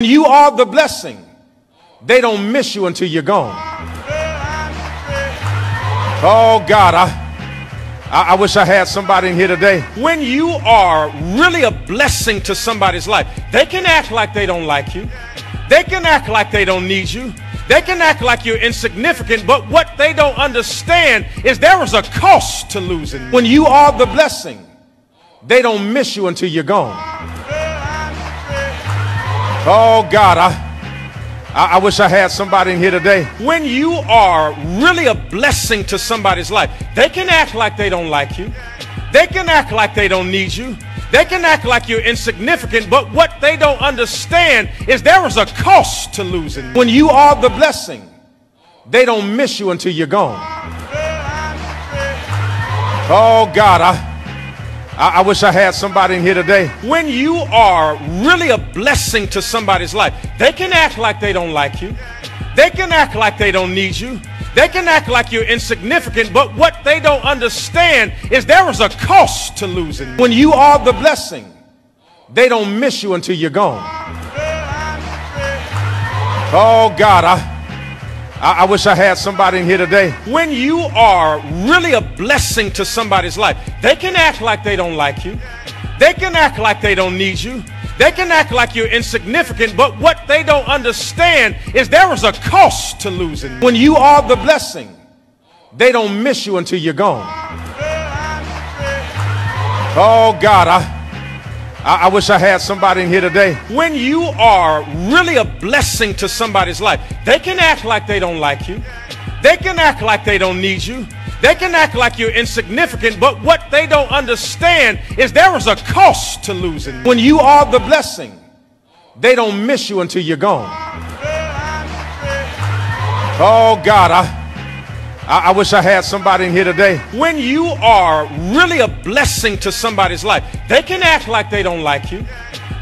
You are the blessing. They don't miss you until you're gone. Oh God, I, I, wish I had somebody in here today. When you are really a blessing to somebody's life, they can act like they don't like you. They can act like they don't need you. They can act like you're insignificant, but what they don't understand is there is a cost to losing. When you are the blessing, they don't miss you until you're gone. Oh God, I, I wish I had somebody in here today. When you are really a blessing to somebody's life, they can act like they don't like you. They can act like they don't need you. They can act like you're insignificant, but what they don't understand is there is a cost to losing. When you are the blessing, they don't miss you until you're gone. Oh God, I, I, I wish I had somebody in here today. When you are really a blessing to somebody's life, they can act like they don't like you. They can act like they don't need you. They can act like you're insignificant, but what they don't understand is there is a cost to losing. When you are the blessing, they don't miss you until you're gone. Oh God, I I, I, wish I had somebody in here today. When you are really a blessing to somebody's life, they can act like they don't like you. They can act like they don't need you. They can act like you're insignificant, but what they don't understand is there is a cost to losing. When you are the blessing, they don't miss you until you're gone. Oh God, I I, I, wish I had somebody in here today. When you are really a blessing to somebody's life, they can act like they don't like you. They can act like they don't need you. They can act like you're insignificant, but what they don't understand is there is a cost to losing. When you are the blessing, they don't miss you until you're gone. Oh God, I I, I wish I had somebody in here today. When you are really a blessing to somebody's life, they can act like they don't like you.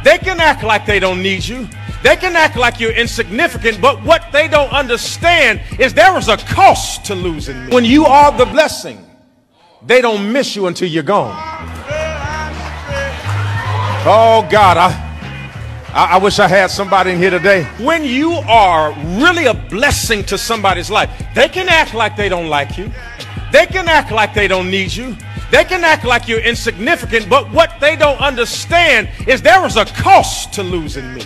They can act like they don't need you. They can act like you're insignificant, but what they don't understand is there is a cost to losing me. When you are the blessing, they don't miss you until you're gone. Oh God, I I, I, wish I had somebody in here today. When you are really a blessing to somebody's life, they can act like they don't like you. They can act like they don't need you. They can act like you're insignificant, but what they don't understand is there is a cost to losing me.